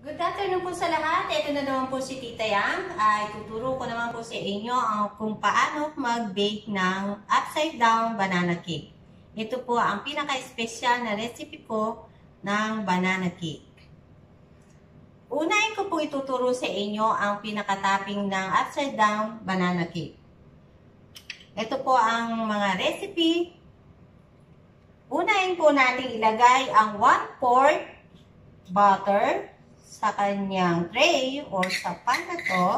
Good afternoon po sa lahat. Ito na naman po si Tita Yang. Ay tuturo ko naman po sa inyo ang kung paano mag-bake ng upside down banana cake. Ito po ang pinaka-espesyal na recipe ko ng banana cake. Unahin ko po ituturo sa inyo ang pinaka-topping ng upside down banana cake. Ito po ang mga recipe. Unahin po natin ilagay ang 1 4 butter sa kanyang tray or sa pan na to.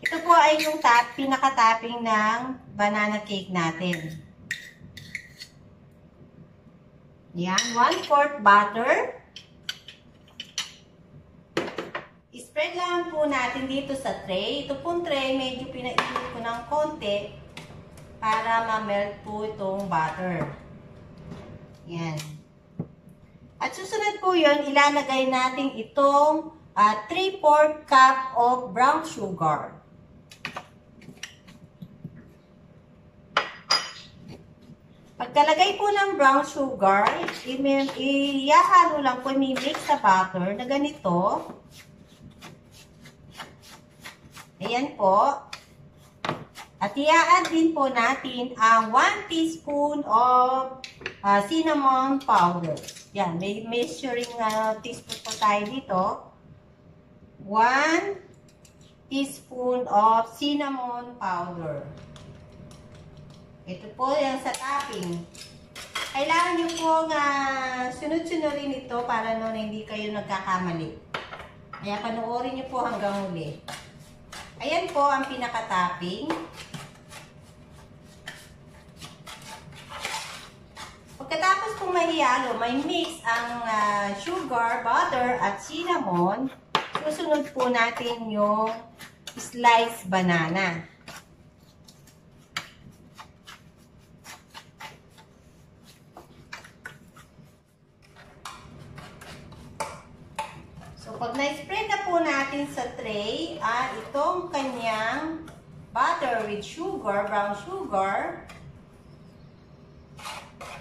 Ito po ay yung top, pinaka-topping ng banana cake natin. Yan, 1-4 butter. Spread lang po natin dito sa tray. Ito pong tray, medyo pinainit ko ng konti para ma-melt po itong butter. Yan. At susunod po yun, ilalagay natin itong uh, 3-4 cup of brown sugar. Pagkalagay po ng brown sugar, iyahalo lang po, i-mix sa butter na ganito. Ayan po. At i-add din po natin ang 1 teaspoon of uh, cinnamon powder. Yan, may measuring uh, teaspoon po tayo dito. 1 teaspoon of cinnamon powder. Ito po yung sa topping. Kailangan nyo po nga uh, sunod-sunurin ito para no, hindi kayo nagkakamali. Kaya panoorin nyo po hanggang huli. Ayan po ang pinaka-topping. Mahihalo, may mix ang uh, sugar, butter, at cinnamon. Susunod po natin yung sliced banana. So, pag na-spread na po natin sa tray, ah, itong kanyang butter with sugar, brown sugar,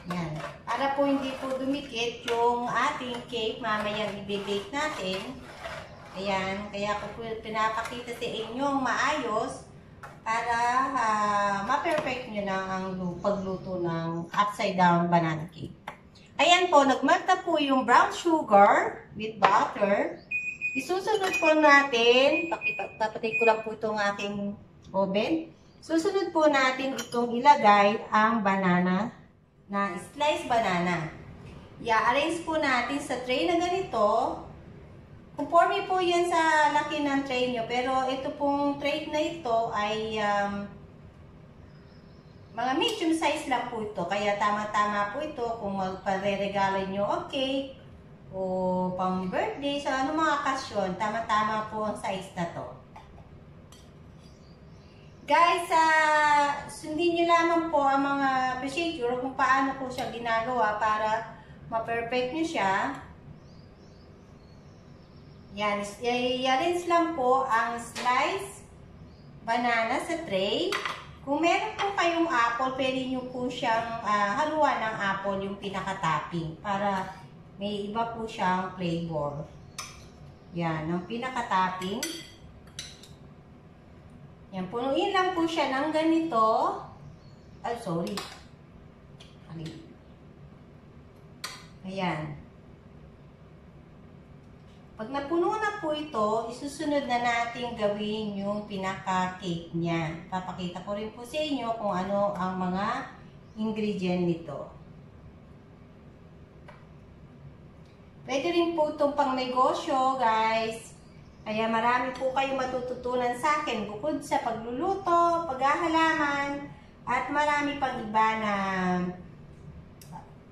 yan. Para po hindi po dumikit yung ating cake mamayang ibibake natin. Ayan. Kaya ko po pinapakita sa inyo maayos para uh, ma-perfect nyo na ang pagluto ng upside down banana cake. Ayan po, nagmagta po yung brown sugar with butter. Isusunod po natin, papatay ko lang po itong aking oven. Susunod po natin itong ilagay ang banana na sliced banana. I-arrange po natin sa tray na ganito. Conforme po yan sa laki ng tray nyo. Pero ito pong tray na ito ay um, mga medium size lang po ito. Kaya tama-tama po ito kung magpareregalo nyo okay. O pang birthday, sa ano mga okasyon, tama-tama po ang size na to. Guys, uh, sundin nyo lamang po ang mga procedure kung paano po siya ginagawa para ma-perfect nyo siya. Yan, i-arrange lang po ang slice banana sa tray. Kung meron po kayong apple, pwede nyo po siyang uh, haluan ng apple yung pinaka-topping para may iba po siyang flavor. Yan, ang pinaka-topping. Yan, punuin lang po siya ng ganito. Ay, sorry. Ayan. Pag napuno na po ito, isusunod na natin gawin yung pinaka-cake niya. Papakita ko rin po sa inyo kung ano ang mga ingredient nito. Pwede rin po itong pang negosyo, guys. Kaya marami po kayong matututunan sa akin bukod sa pagluluto, paghahalaman, at marami pang iba na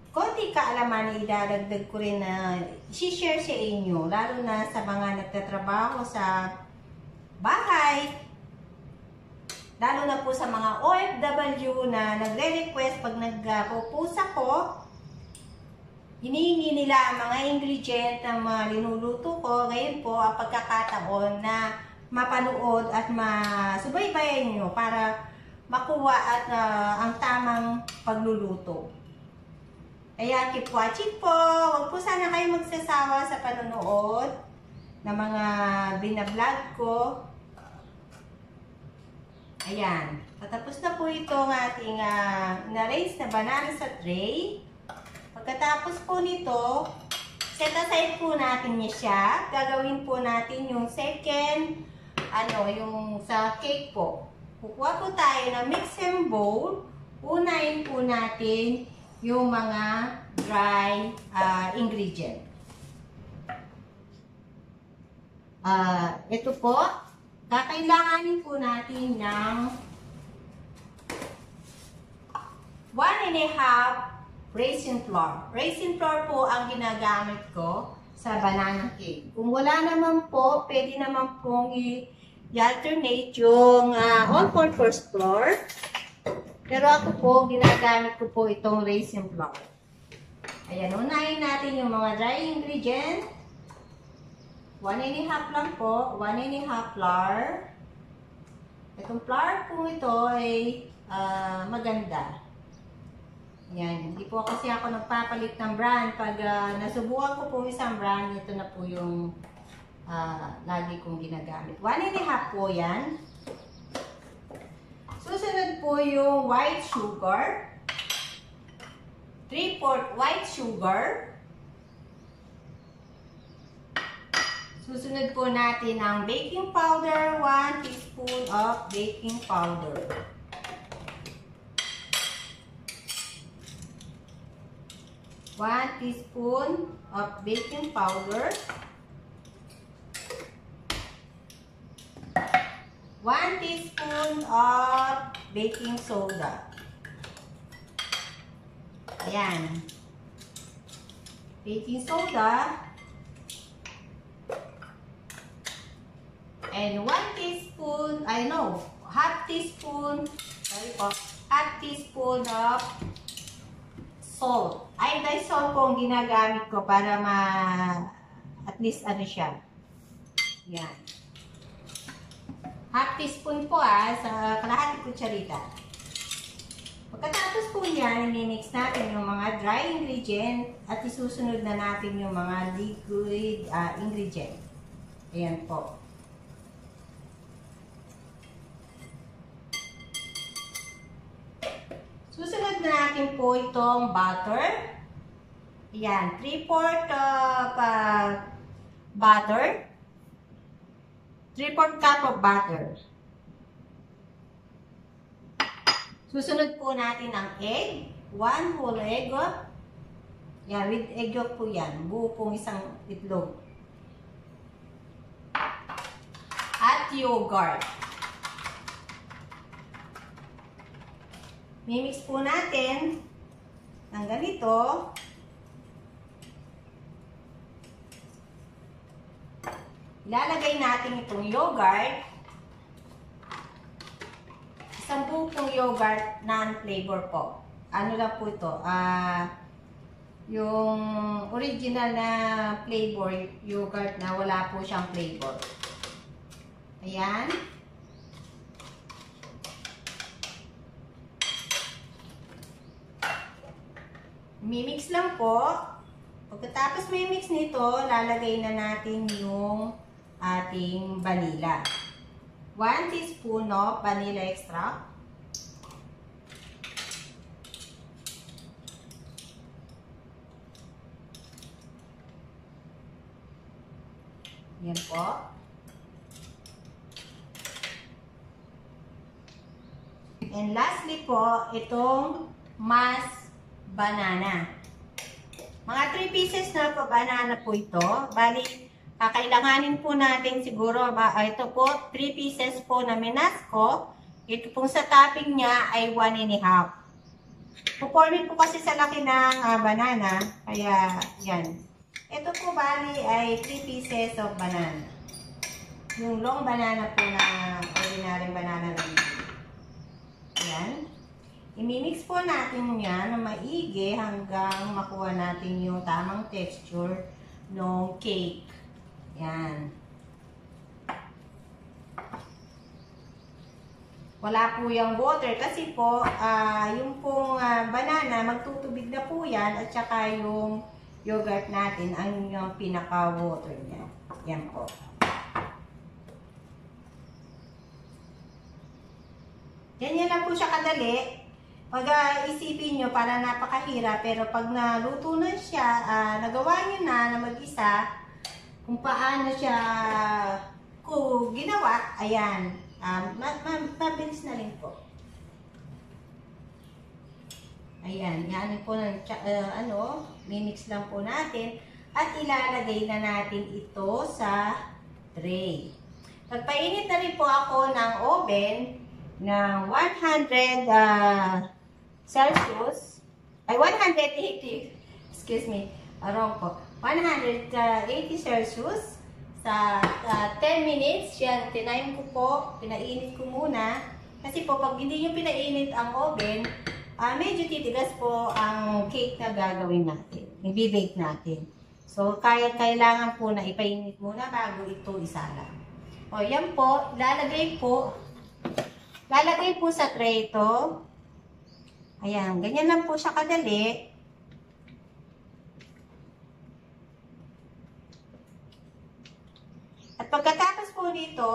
konti kaalaman na idadagdag ko rin na i-share sa inyo, lalo na sa mga nagtatrabaho sa bahay, lalo na po sa mga OFW na nagre-request pag nagpupusa ko, hinihingi nila ang mga ingredient ng mga linuluto ko. Ngayon po, ang pagkakataon na mapanood at masubaybayan nyo para makuha at uh, ang tamang pagluluto. Kaya keep watching po. Huwag po sana kayo magsasawa sa panonood ng mga binablog ko. Ayan. Patapos na po itong ating uh, na-raise na banana sa tray. Pagkatapos po nito, set aside po natin niya siya. Gagawin po natin yung second, ano, yung sa cake po. Kukuha po tayo ng mixing bowl. Unahin po natin yung mga dry uh, ingredient. Uh, ito po, kakailanganin po natin ng 1 and a half raisin flour. Raisin flour po ang ginagamit ko sa banana cake. Kung wala naman po, pwede naman pong i-alternate yung uh, all-purpose flour. Pero ako po, ginagamit ko po itong raisin flour. Ayan, unahin natin yung mga dry ingredient. 1 and a half lang po, 1 and a half flour. Itong flour po ito ay uh, maganda. Yan. Hindi po kasi ako nagpapalit ng brand. Pag uh, nasubukan ko po isang brand, ito na po yung uh, lagi kong ginagamit. One and a half po yan. Susunod po yung white sugar. 3-4 white sugar. Susunod po natin ang baking powder. 1 teaspoon of baking powder. 1 teaspoon of baking powder, 1 teaspoon of baking soda. Ayan. Baking soda. And 1 teaspoon, I know, half teaspoon, sorry po, half teaspoon of salt. Iodized salt po ang ginagamit ko para ma at least ano siya. Yan. Half teaspoon po ah, sa kalahati kutsarita. Pagkatapos po niyan, i-mix natin yung mga dry ingredient at isusunod na natin yung mga liquid uh, ingredient. Ayan po. Po itong butter. Ayan, 3-4 uh, uh, butter. 3-4 cup of butter. Susunod po natin ang egg. 1 whole egg. Yan, with egg yolk po yan. Buo pong isang itlog. At yogurt. Mimix po natin ng ganito. Ilalagay natin itong yogurt. Isang buong yogurt non-flavor po. Ano lang po ito? Ah, uh, yung original na flavor yogurt na wala po siyang flavor. Ayan. Mimix lang po. Pagkatapos may mix nito, lalagay na natin yung ating vanilla. 1 teaspoon of vanilla extract. Yan po. And lastly po, itong mas banana. Mga 3 pieces na po banana po ito. Bali, kakailanganin po natin siguro, uh, ito po, 3 pieces po na minasco. Ito pong sa topping niya ay 1 and a half. Pupormin po kasi sa laki ng uh, banana, kaya yan. Ito po bali ay 3 pieces of banana. Yung long banana po na ordinary banana lang. Yan. Imimix po natin yan na maigi hanggang makuha natin yung tamang texture ng cake. Yan. wala po yung water kasi po ah, yung pong ah, banana magtutubig na po yan at saka yung yogurt natin ang yung pinaka water niya. Yan po. Ganyan lang po siya kadali. Pag ah, isipin nyo, para napakahirap. Pero pag naluto na siya, ah, nagawa nyo na na mag-isa, kung paano siya ko ginawa, ayan, um, ma- ma- mabilis na rin po. Ayan, yan po ng uh, ano, minix lang po natin at ilalagay na natin ito sa tray. Nagpainit na rin po ako ng oven ng 100 ah, Celsius, ay 180, excuse me, wrong po, 180 Celsius sa ah, 10 minutes. Yan, tinayin ko po, pinainit ko muna. Kasi po, pag hindi nyo pinainit ang oven, ah medyo titigas po ang cake na gagawin natin. Ibibake natin. So, kaya kailangan po na ipainit muna bago ito isalang. O, yan po, lalagay po, lalagay po sa tray ito. Ayan, ganyan lang po siya kadali. At pagkatapos po nito,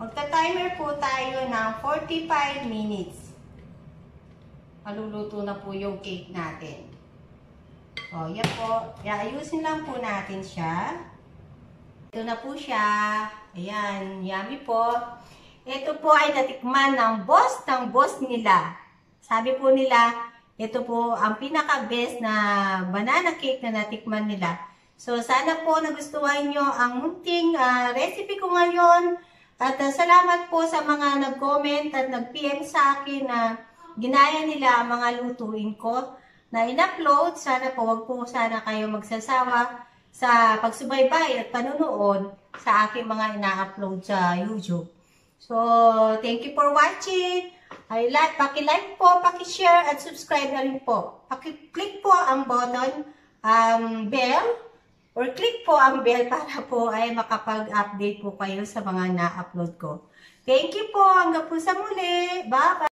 magta-timer po tayo ng 45 minutes. Maluluto na po yung cake natin. O, yan po. Iayusin lang po natin siya. Ito na po siya. Ayan, yummy po. Ito po ay natikman ng boss ng boss nila. Sabi po nila, ito po ang pinaka-best na banana cake na natikman nila. So, sana po nagustuhan nyo ang munting ah, recipe ko ngayon. At ah, salamat po sa mga nag-comment at nag-PM sa akin na ginaya nila ang mga lutuin ko na in-upload. Sana po, wag po sana kayo magsasawa sa pagsubaybay at panunood sa aking mga ina-upload sa YouTube. So, thank you for watching. Like, paki-like po, paki-share at subscribe na rin po. Paki-click po ang button um, bell or click po ang bell para po ay makapag-update po kayo sa mga na-upload ko. Thank you po. Hanggang po sa muli. Bye-bye.